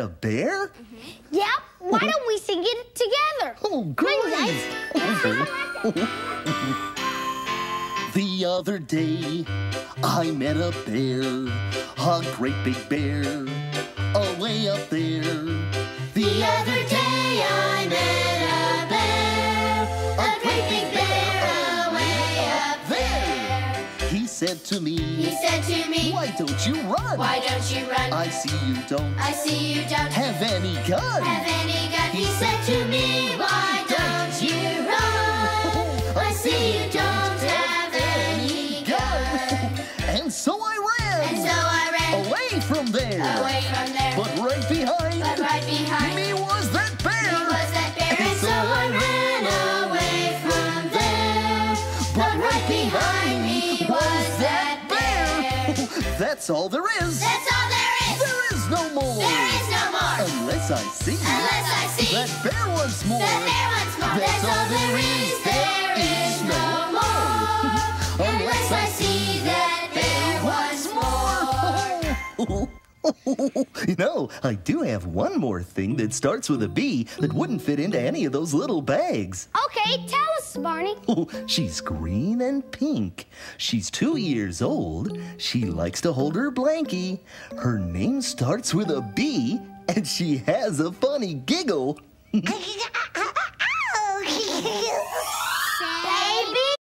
a bear? Mm-hmm. Yep. Why don't we sing it together? Oh, great. The other day, I met a bear, a great big bear, away up there. Said to He said to me, Why don't you run? Why don't you run? I see you don't I see you don't have any gun. have any gun. He said to me, Why don't you run? I see you don't have any gun. And so I ran And so I ran away from there. away from there. But right behind But right behind me was that bear. me was that bear. And so I ran away from there. But right behind That's all there is. That's all there is. There is no more. There is no more. Unless I see Unless I see that bear once more. that bear once more. That's all there is. There is no more. Unless I see that bear once more. you know, I do have one more thing that starts with a B that wouldn't fit into any of those little bags. Okay, tell us, Barney. Oh, she's green and pink. She's two years old. She likes to hold her blankie. Her name starts with a B, and she has a funny giggle.